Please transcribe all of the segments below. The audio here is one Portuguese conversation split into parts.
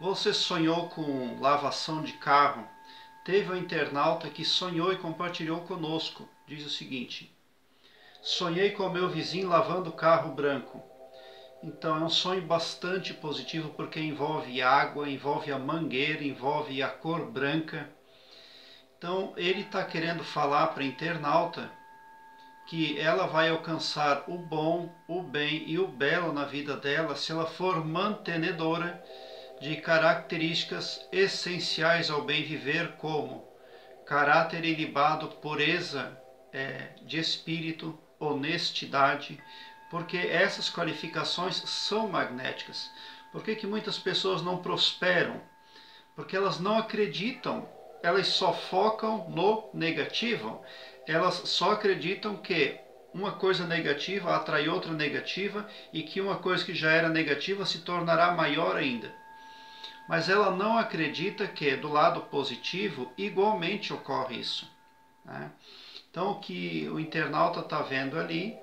Você sonhou com lavação de carro? Teve um internauta que sonhou e compartilhou conosco. Diz o seguinte: Sonhei com meu vizinho lavando carro branco. Então é um sonho bastante positivo porque envolve água, envolve a mangueira, envolve a cor branca. Então ele está querendo falar para a internauta que ela vai alcançar o bom, o bem e o belo na vida dela se ela for mantenedora de características essenciais ao bem viver, como caráter ilibado, pureza é, de espírito, honestidade, porque essas qualificações são magnéticas. Por que, que muitas pessoas não prosperam? Porque elas não acreditam, elas só focam no negativo, elas só acreditam que uma coisa negativa atrai outra negativa e que uma coisa que já era negativa se tornará maior ainda mas ela não acredita que do lado positivo igualmente ocorre isso. Né? Então, o que o internauta está vendo ali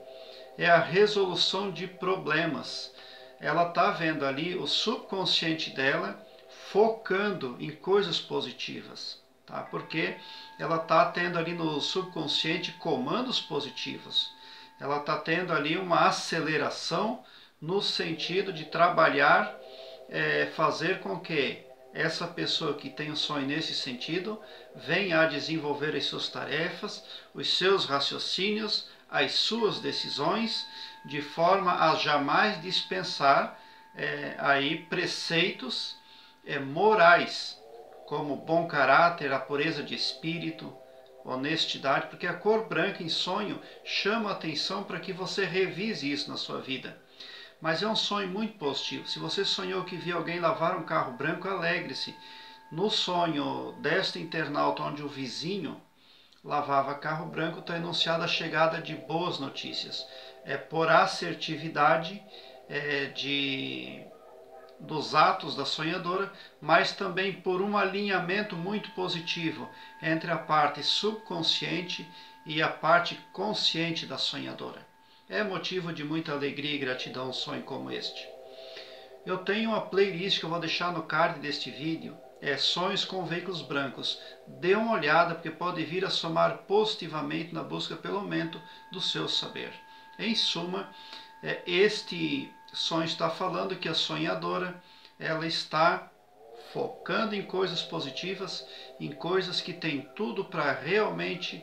é a resolução de problemas. Ela está vendo ali o subconsciente dela focando em coisas positivas, tá? Porque ela está tendo ali no subconsciente comandos positivos. Ela está tendo ali uma aceleração no sentido de trabalhar é, fazer com que essa pessoa que tem um sonho nesse sentido venha a desenvolver as suas tarefas, os seus raciocínios, as suas decisões, de forma a jamais dispensar é, aí preceitos é, morais, como bom caráter, a pureza de espírito, honestidade, porque a cor branca em sonho chama a atenção para que você revise isso na sua vida. Mas é um sonho muito positivo. Se você sonhou que viu alguém lavar um carro branco, alegre-se. No sonho desta internauta, onde o vizinho lavava carro branco, está enunciada a chegada de boas notícias. É por assertividade é, de, dos atos da sonhadora, mas também por um alinhamento muito positivo entre a parte subconsciente e a parte consciente da sonhadora. É motivo de muita alegria e gratidão um sonho como este. Eu tenho uma playlist que eu vou deixar no card deste vídeo, é Sonhos com Veículos Brancos. Dê uma olhada porque pode vir a somar positivamente na busca pelo aumento do seu saber. Em suma, é, este sonho está falando que a sonhadora ela está focando em coisas positivas, em coisas que têm tudo para realmente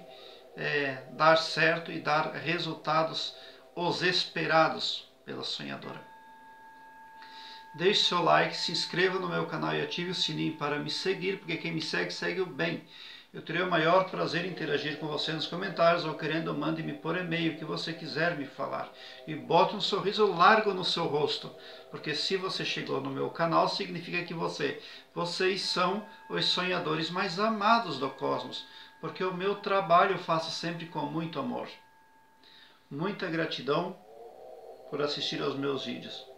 é, dar certo e dar resultados os esperados pela sonhadora. Deixe seu like, se inscreva no meu canal e ative o sininho para me seguir, porque quem me segue, segue o bem. Eu terei o maior prazer em interagir com você nos comentários ou querendo, mande-me por e-mail o que você quiser me falar. E bote um sorriso largo no seu rosto, porque se você chegou no meu canal, significa que você, vocês são os sonhadores mais amados do cosmos, porque o meu trabalho eu faço sempre com muito amor. Muita gratidão por assistir aos meus vídeos.